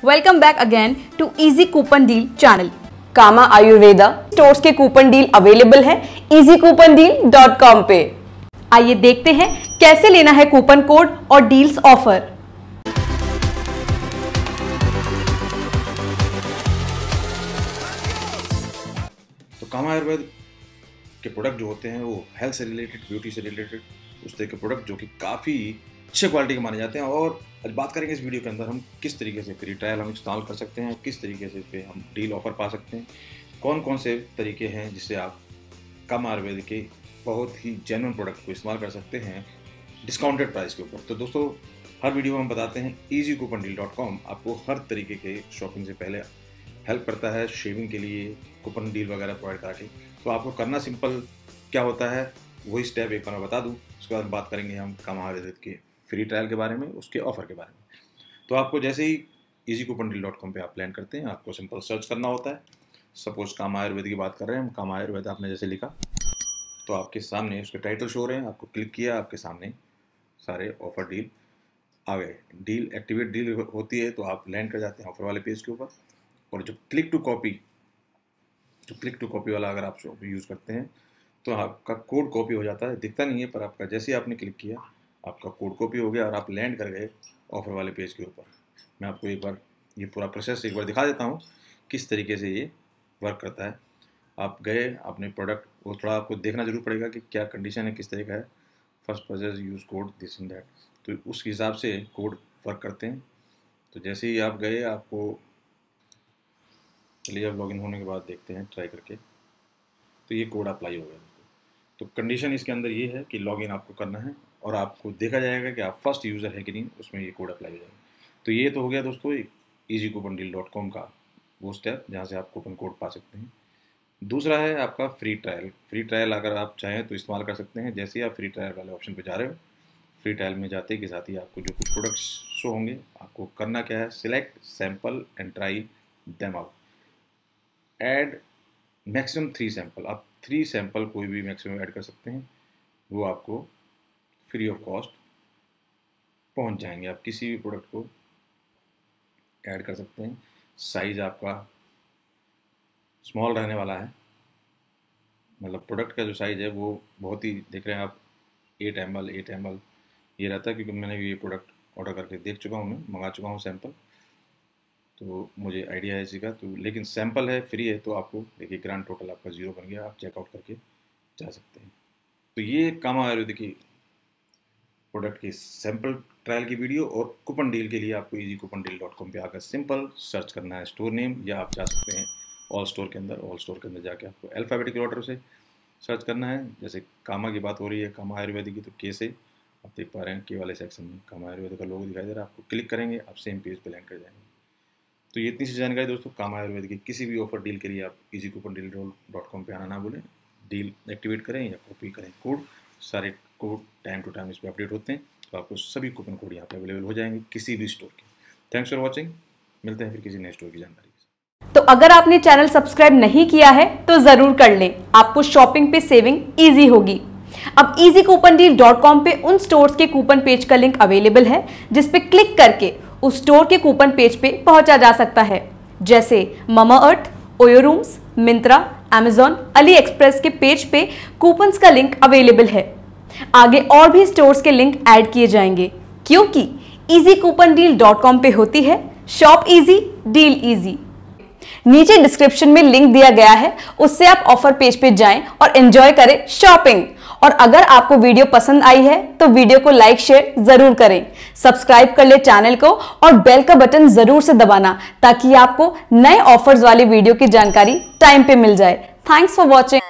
Welcome back again to Easy Coupon Deal channel. Kama Ayurveda stores के coupon deal available है easycoupondeal.com पे आइए देखते हैं कैसे लेना है कूपन कोड और डील्स ऑफ़र तो कामा आयुर्वेद के प्रोडक्ट जो होते हैं वो हेल्थ से रिलेटेड ब्यूटी से रिलेटेड उस तरह के प्रोडक्ट जो कि काफ़ी अच्छे क्वालिटी के माने जाते हैं और आज बात करेंगे इस वीडियो के अंदर हम किस तरीके से फ्री ट्रायल हम इस्तेमाल कर सकते हैं, किस तरीके से पे हम डील ऑफ़र पा सकते हैं कौन कौन से तरीके हैं जिससे आप कम आयुर्वेद के बहुत ही जेनवन प्रोडक्ट को इस्तेमाल कर सकते हैं डिस्काउंटेड प्राइस के ऊपर। तो दोस्तों, हर वीडियो में हम बताते हैं easy coupon deal dot com आपको हर तरीके के शॉपिंग से पहले हेल्प करता है शेविंग के लिए कूपन डील वगैरह प्रोवाइड करा के। तो आपको करना सिंपल क्या होता है, वही स्टेप एक बार मैं बता दूँ, उसके बाद बात करेंगे हम कम आयुर्वेद के फ्री ट्रायल के बारे में, उसके ऑफ़र के बारे में। तो आपको जैसे ही easy coupon deal dot com पर आप लैंड करते हैं, आपको सिंपल सर्च करना होता है। सपोज़ काम आयुर्वेद की बात कर रहे हैं काम आयुर्वेद आपने जैसे लिखा तो आपके सामने उसके टाइटल शो रहे हैं, आपको क्लिक किया, आपके सामने सारे ऑफ़र डील आ गए। डील एक्टिवेट डील होती है तो आप लैंड कर जाते हैं ऑफ़र वाले पेज के ऊपर। और जो क्लिक टू कॉपी जो क्लिक टू कॉपी वाला अगर आप यूज़ करते हैं तो आपका कोड कॉपी हो जाता है। दिखता नहीं है, पर आपका जैसे ही आपने क्लिक किया आपका कोड कॉपी हो गया और आप लैंड कर गए ऑफ़र वाले पेज के ऊपर। मैं आपको एक बार ये पूरा प्रोसेस एक बार दिखा देता हूँ, किस तरीके से ये वर्क करता है। आप गए अपने प्रोडक्ट वो थोड़ा आपको देखना ज़रूर पड़ेगा कि क्या कंडीशन है, किस तरह का है। First process use code this in that तो उस हिसाब से कोड वर्क करते हैं। तो जैसे ही आप गए, आपको चलिए अब लॉगिन होने के बाद देखते हैं ट्राई करके। तो ये कोड अप्लाई हो गया। तो कंडीशन इसके अंदर ये है कि लॉगिन आपको करना है और आपको देखा जाएगा कि आप फ़र्स्ट यूज़र है कि नहीं, उसमें ये कोड अप्लाई हो जाएगा। तो ये तो हो गया दोस्तों एक easy coupon deal dot com का वो स्टेप जहाँ से आप कूपन कोड पा सकते हैं। दूसरा है आपका फ्री ट्रायल फ्री ट्रायल अगर आप चाहें तो इस्तेमाल कर सकते हैं। जैसे ही आप फ्री ट्रायल वाले ऑप्शन पर जा रहे हो फ्री ट्रायल में जाते के साथ ही आपको जो कुछ प्रोडक्ट्स शो होंगे, आपको करना क्या है? Select sample and try them out add maximum three sample आप थ्री सैंपल कोई भी मैक्सिमम ऐड कर सकते हैं, वो आपको फ्री ऑफ़ कॉस्ट पहुँच जाएँगे। आप किसी भी प्रोडक्ट को ऐड कर सकते हैं। साइज़ आपका स्मॉल रहने वाला है। मतलब प्रोडक्ट का जो साइज़ है, वो बहुत ही देख रहे हैं आप eight M L eight M L ये रहता है, क्योंकि मैंने भी ये प्रोडक्ट ऑर्डर करके देख चुका हूँ मैं, मंगा चुका हूँ सैंपल तो मुझे आइडिया है इसी का तो लेकिन सैंपल है, फ्री है तो आपको, देखिए ग्रांड टोटल आपका ज़ीरो बन गया, आप चेकआउट करके जा सकते हैं। तो ये कामा आयुर्वेदिक प्रोडक्ट की सैंपल ट्रायल की वीडियो और कूपन डील के लिए आपको easy coupon deal dot com पर आकर सिंपल सर्च करना है स्टोर नेम या आप जा सकते हैं ऑल स्टोर के अंदर ऑल स्टोर के अंदर जाके आपको अल्फ़ाबेटिकल ऑर्डर से सर्च करना है। जैसे कामा की बात हो रही है, कामा आयुर्वेदिक की तो के से आप देख पा रहे हैं के वाले सेक्शन में कामा आयुर्वेद का लोग दिखाई दे रहा है, आपको क्लिक करेंगे, आप सेम पेज पर लैंड कर जाएँगे। तो ये इतनी सी जानकारी दोस्तों कामा आयुर्वेद की। किसी भी ऑफ़र डील के लिए आप easy coupon deal roll dot com पर आना ना भूलें। डील एक्टिवेट करें या कॉपी करें कोड सारे कोड टाइम टू टाइम इस पर अपडेट होते हैं। तो आपको सभी कूपन कोड यहाँ पे अवेलेबल हो जाएँगे किसी भी स्टोर के। थैंक्स फॉर वॉचिंग मिलते हैं फिर किसी नए स्टोर की जानकारी तो अगर आपने चैनल सब्सक्राइब नहीं किया है तो ज़रूर कर लें। आपको शॉपिंग पे सेविंग इजी होगी। अब easy coupon deal dot com पे उन स्टोर्स के कूपन पेज का लिंक अवेलेबल है, जिस पे क्लिक करके उस स्टोर के कूपन पेज पे पहुँचा जा सकता है, जैसे Mamaearth, OYO Rooms, Myntra Amazon AliExpress के पेज पे कूपन्स का लिंक अवेलेबल है। आगे और भी स्टोर्स के लिंक ऐड किए जाएँगे, क्योंकि easy coupon deal dot com पे होती है शॉप इजी डील इजी नीचे डिस्क्रिप्शन में लिंक दिया गया है, उससे आप ऑफ़र पेज पे जाएँ और एंजॉय करें शॉपिंग और अगर आपको वीडियो पसंद आई है तो वीडियो को लाइक, शेयर ज़रूर करें। सब्सक्राइब कर ले चैनल को और बेल का बटन ज़रूर से दबाना, ताकि आपको नए ऑफर्स वाली वीडियो की जानकारी टाइम पे मिल जाए। Thanks for watching